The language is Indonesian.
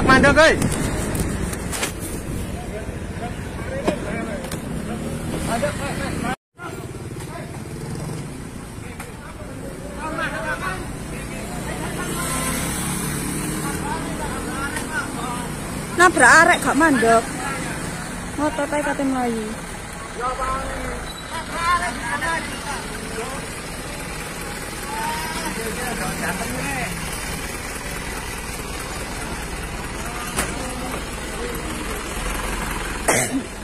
mandek mandek guys nabrak arek gak mandek motor tay kate mlayu Thank you. 何